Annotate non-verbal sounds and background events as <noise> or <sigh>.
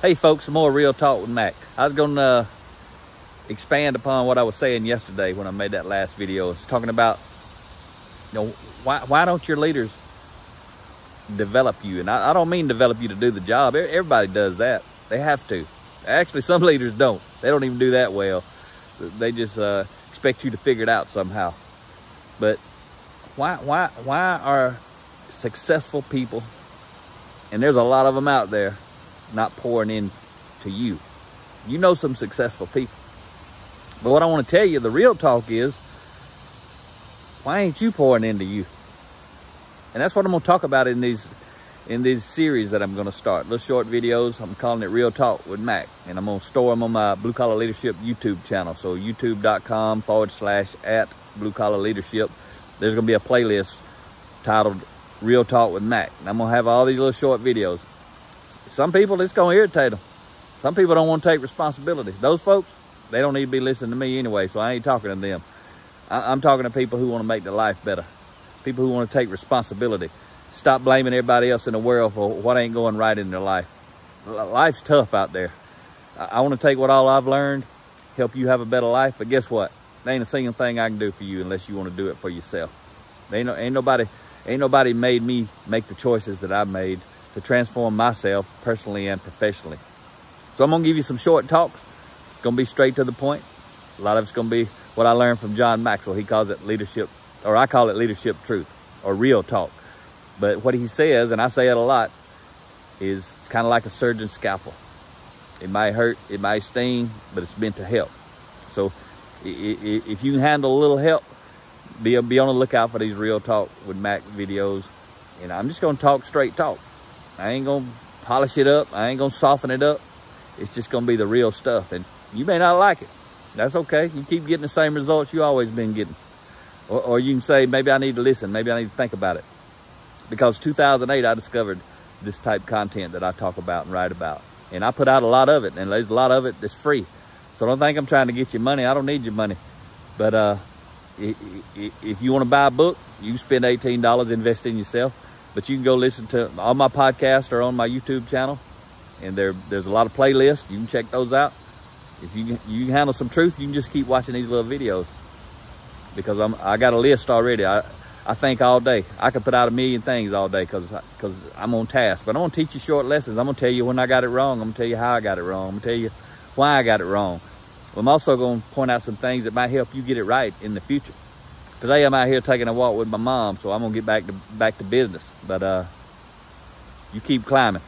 Hey folks, some more Real Talk with Mack. I was gonna uh, expand upon what I was saying yesterday when I made that last video. I was talking about, you know, why, why don't your leaders develop you? And I, I don't mean develop you to do the job. Everybody does that. They have to. Actually, some <laughs> leaders don't. They don't even do that well. They just uh, expect you to figure it out somehow. But why, why, why are successful people, and there's a lot of them out there, not pouring in to you. You know some successful people. But what I want to tell you, the real talk is, why ain't you pouring into you? And that's what I'm going to talk about in these in these series that I'm going to start. Little short videos. I'm calling it Real Talk with Mack. And I'm going to store them on my Blue Collar Leadership YouTube channel. So youtube.com forward slash at Blue Collar Leadership. There's going to be a playlist titled Real Talk with Mack. And I'm going to have all these little short videos. Some people, it's going to irritate them. Some people don't want to take responsibility. Those folks, they don't need to be listening to me anyway, so I ain't talking to them. I, am talking to people who want to make their life better. People who want to take responsibility. Stop blaming everybody else in the world for what ain't going right in their life. Life's tough out there. I, I want to take what all I've learned, help you have a better life, but guess what? There ain't a single thing I can do for you unless you want to do it for yourself. Ain't, no, ain't nobody ain't nobody made me make the choices that I made to transform myself personally and professionally. So I'm gonna give you some short talks. It's gonna be straight to the point. A lot of it's gonna be what I learned from John Maxwell. He calls it leadership, or I call it leadership truth, or real talk. But what he says, and I say it a lot, is it's kind of like a surgeon's scalpel. It might hurt, it might sting, but it's meant to help. So if you can handle a little help, be, be on the lookout for these real talk with Mack videos. And I'm just gonna talk straight talk. I ain't gonna polish it up. I ain't gonna soften it up. It's just gonna be the real stuff. And you may not like it. That's okay. You keep getting the same results you always been getting. Or, or you can say, maybe I need to listen. Maybe I need to think about it. Because 2008, I discovered this type content that I talk about and write about. And I put out a lot of it. And there's a lot of it that's free. So don't think I'm trying to get your money. I don't need your money. But uh, if you want to buy a book, you spend $18, invest in yourself. But you can go listen to all my podcasts are on my YouTube channel, and there there's a lot of playlists. You can check those out. If you you can handle some truth, you can just keep watching these little videos because I'm I got a list already. I I think all day. I could put out a million things all day because because I'm on task. But I'm gonna teach you short lessons. I'm gonna tell you when I got it wrong. I'm gonna tell you how I got it wrong. I'm gonna tell you why I got it wrong. I'm also gonna point out some things that might help you get it right in the future today I'm out here taking a walk with my mom, so I'm gonna get back to back to business. But uh, you keep climbing.